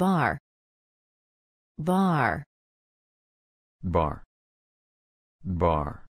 bar. Bar. Bar. Bar.